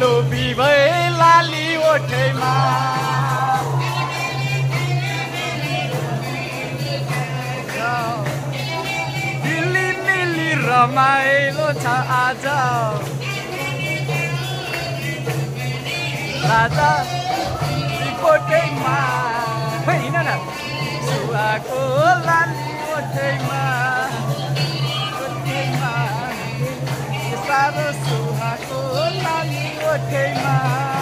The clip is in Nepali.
लोभी भए लाली ओठैमा दिल्ली मिली रमाइलो छ आज। राजा कोठैमा होइन न? सुहाको लाली ओठैमा साह्रो सुहाको लाली ओठैमा